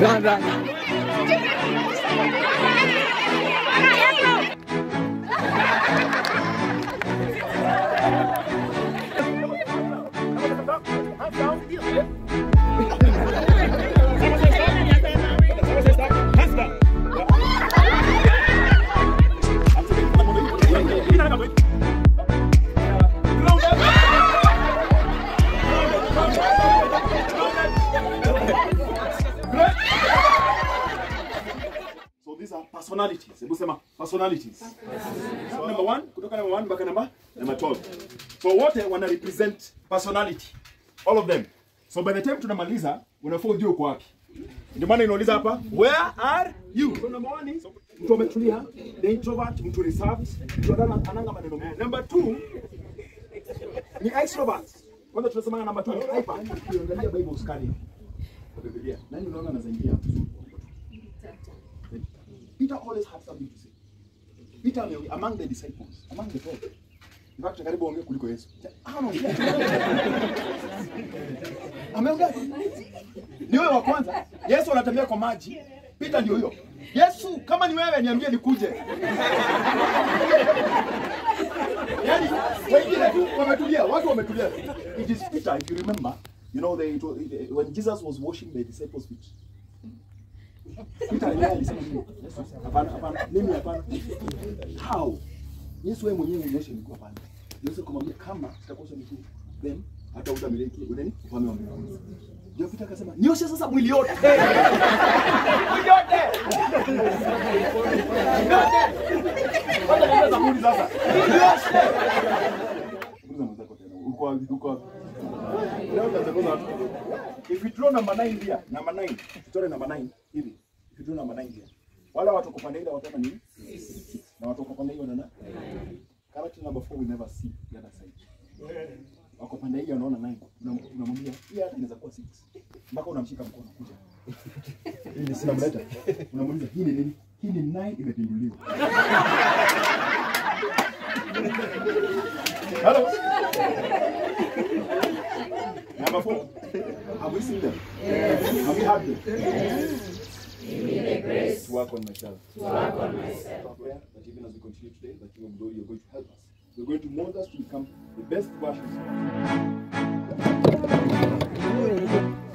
Rồi, rồi! Personalities. So number one, kutoka number one mpaka number number 12. So wote wana represent personality. All of them. So by the time tunamaliza, unafaa ujue uko wapi. Ndio maana inauliza hapa, where are you? So number one mtu ametulia, the introvert, mtu reserved, mtu ananga maneno mengi. Number two ni extrovert. Kwanza tunasema number two ni hyper. Ukiangalia Bible usikali. Biblia. Nani unaona anazaingia? Peter always had something. Peter ame- among the disciples, among the twelve. In fact, karibu ongea kuliko Yesu. Anaongea. Ameongea. Ni wewe wa kwanza. Yesu anatembea kwa maji. Peter ndio huyo. Yesu, kama ni wewe niambie nikuje. Yaani, wengine tu wametulia, watu wametulia. It is Peter, if you remember, you know, they, when Jesus was washing the disciples' feet, Peter yeye alisema nini? Yesu, hapana, hapana, mimi hapana. How? Yesu wewe mwenyewe unyoshe miguu hapana. Yesu kumwambia kama sitakuosha miguu, then hata utamiliki uneni ufalme wa mbinguni. Peter akasema, "Nioshe sasa mwili yote." Mwili yote. Wacha nianze zaburi sasa. Nioshe. Uliza mwenzako tena. Uko wapi? Uko wapi? Leo wapi? If we draw number 9 here, number 9, tuchore number 9 hivi. If you draw number 9 here. Kwa ile wataona nini? Na watoka pande hiyo wanaona? Character number 4 we never see the other side. Wako pande hiyo wanaona nine Unamwambia hii hata inaweza kuwa 6. Mpaka unamshika mkono kuja. Hii ni sinamleta. Unamuuliza hii ni nini? Hii ni nine imepinduliwa. Hello. Number four. Have we seen them? Have we had them? To work on myself. To work on myself. Prayer that even as we continue today, that you of glory, you're going to help us. You're going to mold us to become the best versions. Thank you.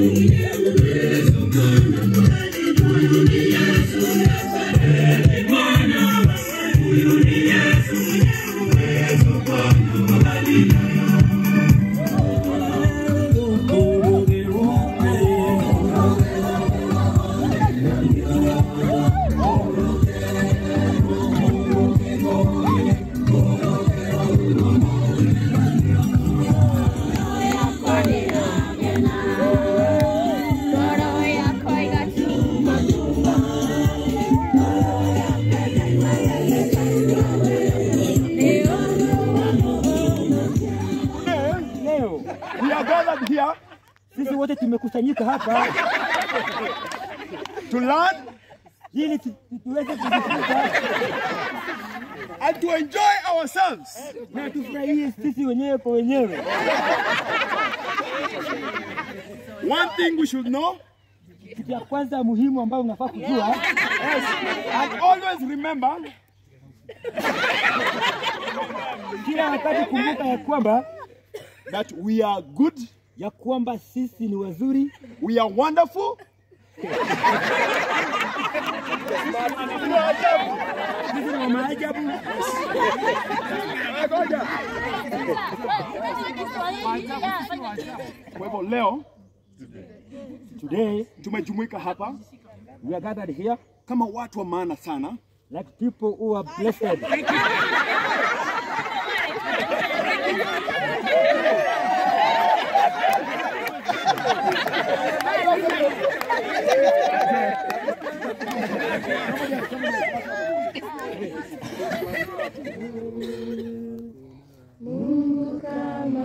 Today, sisi wote tumekusanyika hapa. To learn? Ili tu- tu- tuweze kujifunza. And to enjoy ourselves. na tufurahie sisi wenyewe kwa wenyewe. One thing we should know. Kitu ya kwanza muhimu ambayo unafaa kujua, yes, and always remember. Kila wakati kumbuka ya kwamba that we are good, ya kwamba sisi ni wazuri, we are wonderful, sisi ni wa maajabu. Kwa hivyo leo Today tumejumuika hapa we are gathered here kama watu wa maana sana like people who are blessed. Mungu kama